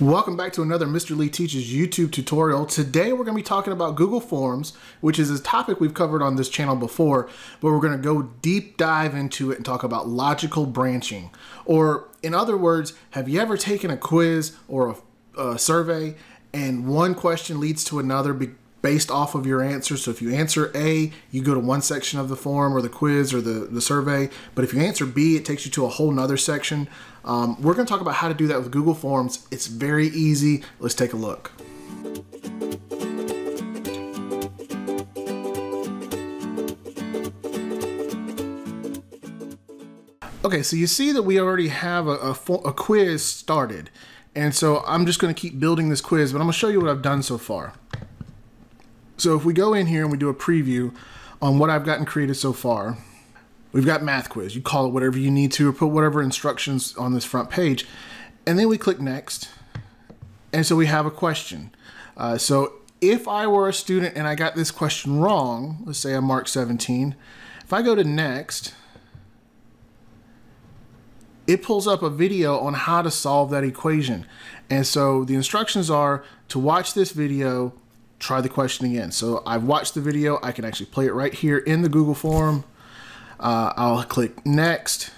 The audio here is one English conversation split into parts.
Welcome back to another Mr. Lee Teaches YouTube tutorial. Today we're going to be talking about Google Forms, which is a topic we've covered on this channel before, but we're going to go deep dive into it and talk about logical branching. Or in other words, have you ever taken a quiz or a, a survey and one question leads to another based off of your answer. So if you answer A, you go to one section of the form or the quiz or the, the survey. But if you answer B, it takes you to a whole nother section. Um, we're going to talk about how to do that with Google Forms. It's very easy. Let's take a look. Okay, so you see that we already have a, a, a quiz started. And so I'm just going to keep building this quiz, but I'm going to show you what I've done so far. So if we go in here and we do a preview on what I've gotten created so far, we've got math quiz. You call it whatever you need to or put whatever instructions on this front page. And then we click next. And so we have a question. Uh, so if I were a student and I got this question wrong, let's say I'm mark 17, if I go to next, it pulls up a video on how to solve that equation. And so the instructions are to watch this video, try the question again. So I've watched the video. I can actually play it right here in the Google form. Uh, I'll click next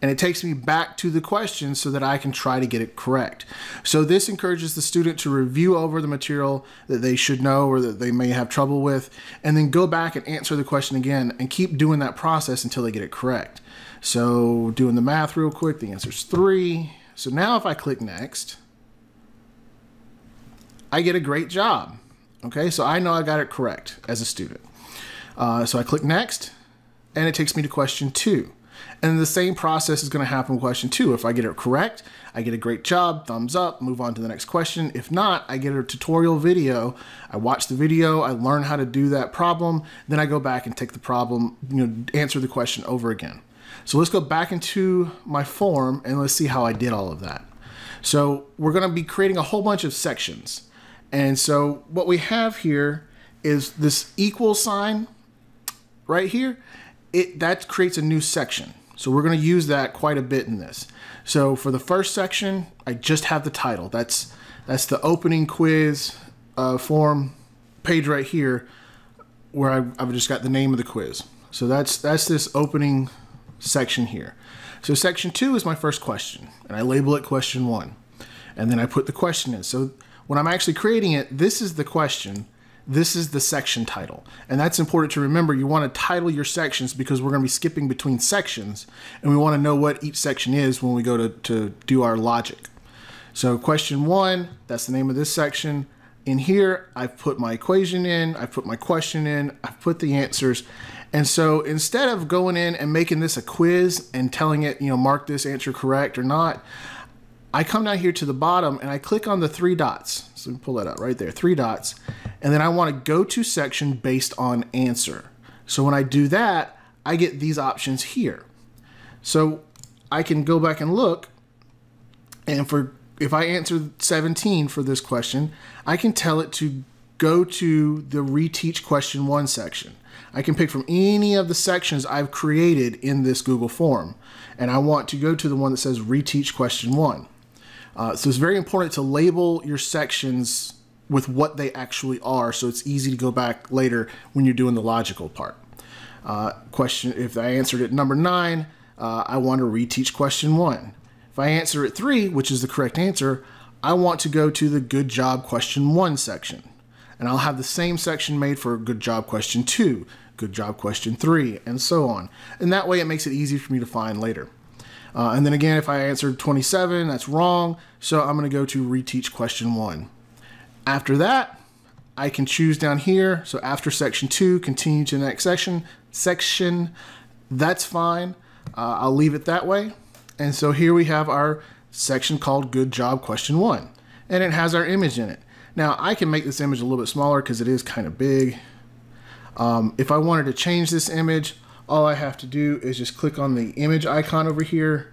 and it takes me back to the question so that I can try to get it correct. So this encourages the student to review over the material that they should know or that they may have trouble with, and then go back and answer the question again and keep doing that process until they get it correct. So doing the math real quick, the answer is three. So now if I click next, I get a great job. Okay, so I know I got it correct as a student. Uh, so I click next, and it takes me to question two. And the same process is going to happen with question two. If I get it correct, I get a great job, thumbs up, move on to the next question. If not, I get a tutorial video. I watch the video, I learn how to do that problem, then I go back and take the problem, you know, answer the question over again. So let's go back into my form and let's see how I did all of that. So we're going to be creating a whole bunch of sections. And so what we have here is this equal sign right here. It That creates a new section. So we're going to use that quite a bit in this. So for the first section, I just have the title. That's that's the opening quiz uh, form page right here where I've, I've just got the name of the quiz. So that's that's this opening section here. So section two is my first question, and I label it question one. And then I put the question in. So when I'm actually creating it, this is the question, this is the section title. And that's important to remember. You want to title your sections because we're going to be skipping between sections, and we want to know what each section is when we go to, to do our logic. So question one, that's the name of this section. In here, I've put my equation in, I've put my question in, I've put the answers, and so instead of going in and making this a quiz and telling it, you know, mark this answer correct or not, I come down here to the bottom and I click on the three dots. So pull that out right there, three dots. And then I want to go to section based on answer. So when I do that, I get these options here. So I can go back and look and for if I answer 17 for this question, I can tell it to go to the reteach question one section. I can pick from any of the sections I've created in this Google form. And I want to go to the one that says reteach question one. Uh, so it's very important to label your sections with what they actually are so it's easy to go back later when you're doing the logical part. Uh, question, if I answered it number nine, uh, I want to reteach question one. If I answer it three, which is the correct answer, I want to go to the good job question one section and I'll have the same section made for good job question two, good job question three, and so on. And that way it makes it easy for me to find later. Uh, and then again, if I answered 27, that's wrong. So I'm going to go to reteach question one. After that, I can choose down here. So after section two, continue to the next section. Section, that's fine. Uh, I'll leave it that way. And so here we have our section called good job question one. And it has our image in it. Now I can make this image a little bit smaller because it is kind of big. Um, if I wanted to change this image, all I have to do is just click on the image icon over here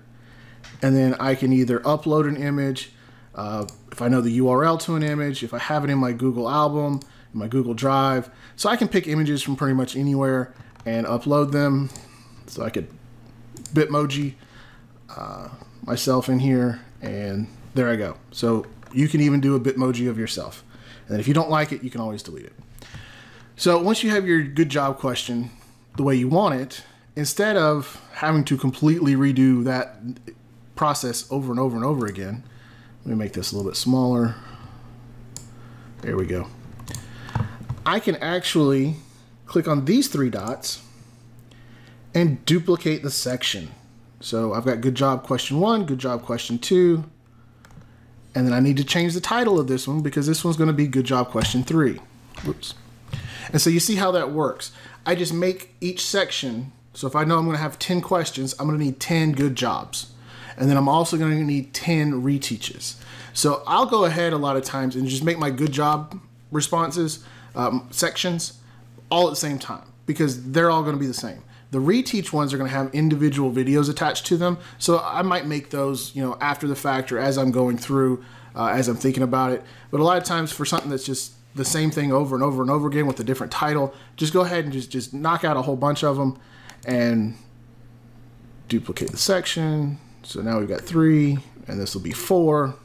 and then I can either upload an image, uh, if I know the URL to an image, if I have it in my Google album, my Google Drive. So I can pick images from pretty much anywhere and upload them. So I could Bitmoji uh, myself in here and there I go. So You can even do a Bitmoji of yourself. And if you don't like it, you can always delete it. So once you have your good job question the way you want it, instead of having to completely redo that process over and over and over again, let me make this a little bit smaller. There we go. I can actually click on these three dots and duplicate the section. So I've got good job question one, good job question two, and then I need to change the title of this one because this one's going to be good job question three. Whoops. And so you see how that works. I just make each section, so if I know I'm going to have 10 questions, I'm going to need 10 good jobs. And then I'm also going to need 10 reteaches. So I'll go ahead a lot of times and just make my good job responses, um, sections, all at the same time because they're all going to be the same. The reteach ones are going to have individual videos attached to them. So I might make those, you know, after the fact or as I'm going through, uh, as I'm thinking about it. But a lot of times for something that's just the same thing over and over and over again with a different title, just go ahead and just, just knock out a whole bunch of them and duplicate the section. So now we've got three and this will be four.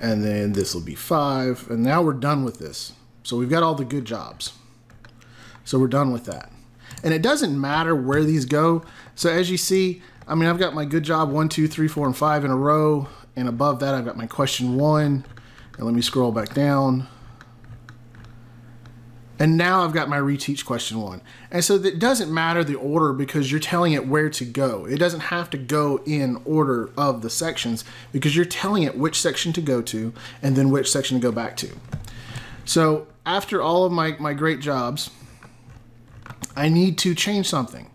And then this will be five. And now we're done with this. So we've got all the good jobs. So we're done with that. And it doesn't matter where these go. So as you see, I mean, I've got my good job one, two, three, four, and five in a row. And above that, I've got my question one. And let me scroll back down. And now I've got my reteach question one. And so it doesn't matter the order because you're telling it where to go. It doesn't have to go in order of the sections because you're telling it which section to go to and then which section to go back to. So after all of my, my great jobs, I need to change something.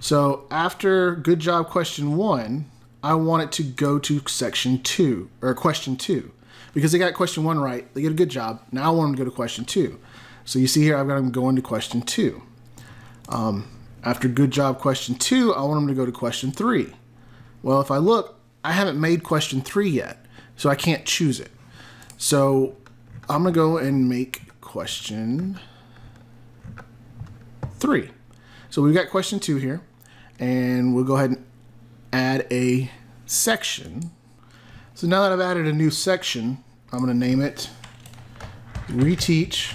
So after good job question one, I want it to go to section two or question two because they got question one right. They get a good job. Now I want them to go to question two. So you see here, I've got them going to question two. Um, after good job question two, I want them to go to question three. Well, if I look, I haven't made question three yet, so I can't choose it. So I'm gonna go and make question three. So we've got question two here, and we'll go ahead and add a section. So now that I've added a new section, I'm going to name it reteach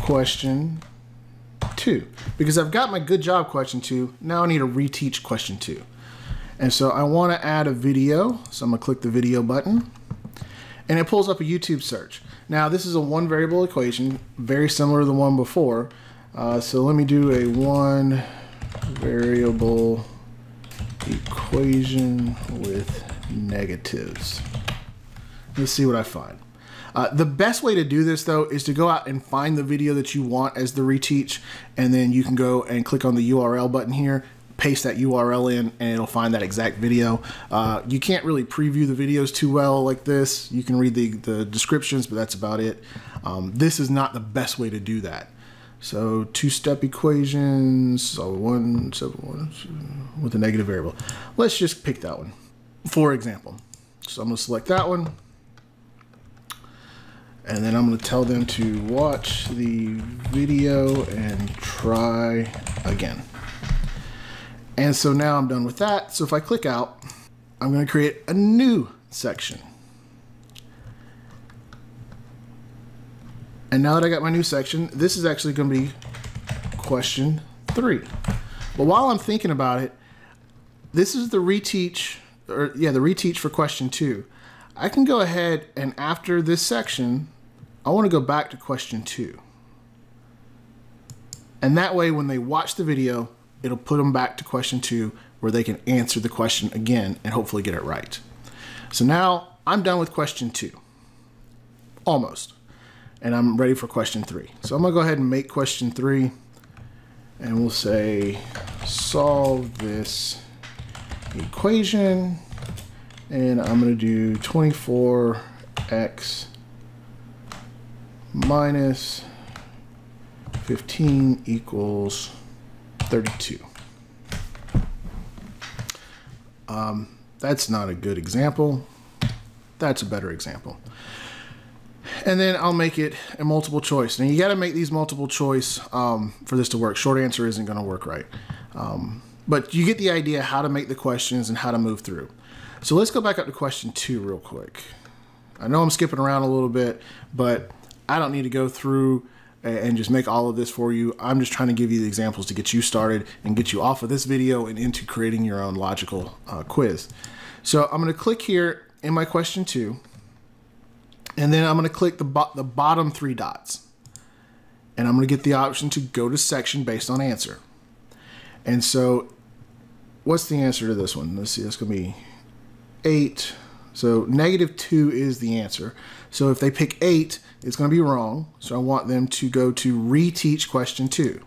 question two because I've got my good job question two. Now I need to reteach question two. And so I want to add a video. So I'm going to click the video button and it pulls up a YouTube search. Now this is a one variable equation, very similar to the one before. Uh, so let me do a one variable equation with negatives. Let's see what I find. Uh, the best way to do this though is to go out and find the video that you want as the reteach and then you can go and click on the URL button here paste that URL in and it'll find that exact video. Uh, you can't really preview the videos too well like this. You can read the, the descriptions, but that's about it. Um, this is not the best way to do that. So two-step equations, solve one, so one, with a negative variable. Let's just pick that one, for example. So I'm gonna select that one. And then I'm gonna tell them to watch the video and try again. And so now I'm done with that. So if I click out, I'm to create a new section. And now that I got my new section, this is actually going to be question three. But while I'm thinking about it, this is the reteach, or yeah, the reteach for question two. I can go ahead and after this section, I want to go back to question two. And that way, when they watch the video, it'll put them back to question two where they can answer the question again and hopefully get it right. So now I'm done with question two, almost, and I'm ready for question three. So I'm gonna go ahead and make question three and we'll say solve this equation and I'm gonna do 24x minus 15 equals 32. Um, that's not a good example. That's a better example. And then I'll make it a multiple choice. Now you got to make these multiple choice um, for this to work. Short answer isn't going to work right. Um, but you get the idea how to make the questions and how to move through. So let's go back up to question two real quick. I know I'm skipping around a little bit, but I don't need to go through and just make all of this for you. I'm just trying to give you the examples to get you started and get you off of this video and into creating your own logical uh, quiz. So I'm going to click here in my question two, and then I'm going to click the, bo the bottom three dots. And I'm going to get the option to go to section based on answer. And so what's the answer to this one? Let's see, that's going to be 8. So negative 2 is the answer. So if they pick 8, it's going to be wrong. So I want them to go to reteach question 2.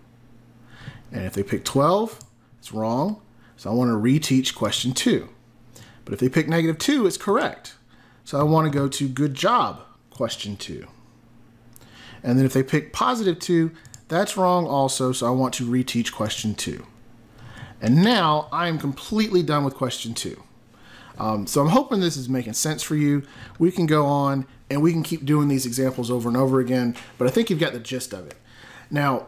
And if they pick 12, it's wrong. So I want to reteach question 2. But if they pick negative 2, it's correct. So I want to go to good job question 2. And then if they pick positive 2, that's wrong also. So I want to reteach question 2. And now I am completely done with question 2. Um, so I'm hoping this is making sense for you. We can go on and we can keep doing these examples over and over again, but I think you've got the gist of it. Now,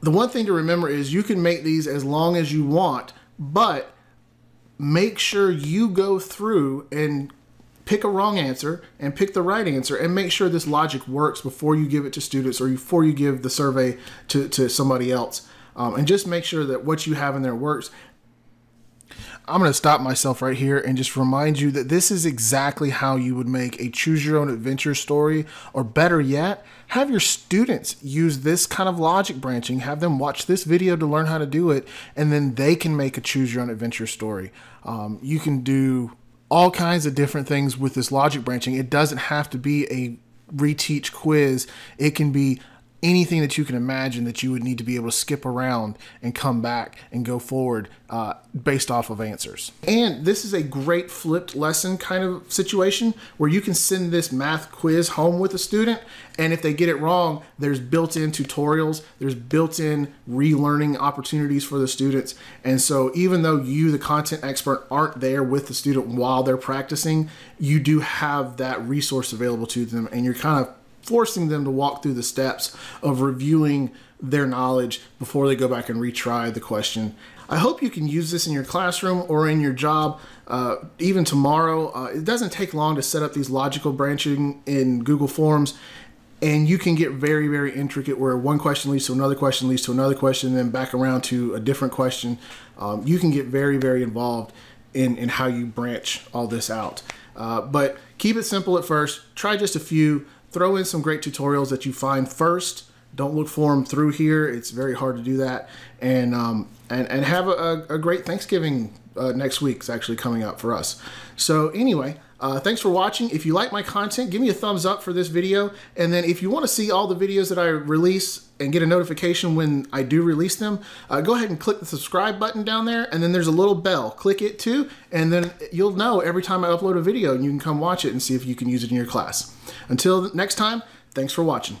the one thing to remember is you can make these as long as you want, but make sure you go through and pick a wrong answer and pick the right answer and make sure this logic works before you give it to students or before you give the survey to, to somebody else. Um, and just make sure that what you have in there works. I'm going to stop myself right here and just remind you that this is exactly how you would make a choose your own adventure story, or better yet, have your students use this kind of logic branching, have them watch this video to learn how to do it, and then they can make a choose your own adventure story. Um, you can do all kinds of different things with this logic branching. It doesn't have to be a reteach quiz, it can be anything that you can imagine that you would need to be able to skip around and come back and go forward uh, based off of answers. And this is a great flipped lesson kind of situation where you can send this math quiz home with a student and if they get it wrong, there's built-in tutorials, there's built-in relearning opportunities for the students. And so even though you, the content expert, aren't there with the student while they're practicing, you do have that resource available to them and you're kind of forcing them to walk through the steps of reviewing their knowledge before they go back and retry the question. I hope you can use this in your classroom or in your job uh, even tomorrow. Uh, it doesn't take long to set up these logical branching in Google Forms and you can get very very intricate where one question leads to another question leads to another question then back around to a different question um, you can get very very involved in, in how you branch all this out uh, but keep it simple at first try just a few throw in some great tutorials that you find first. Don't look for them through here. It's very hard to do that. And um, and, and have a, a great Thanksgiving uh, next week. It's actually coming up for us. So anyway, uh, thanks for watching. If you like my content, give me a thumbs up for this video. And then if you want to see all the videos that I release and get a notification when I do release them, uh, go ahead and click the subscribe button down there. And then there's a little bell. Click it too. And then you'll know every time I upload a video and you can come watch it and see if you can use it in your class. Until next time, thanks for watching.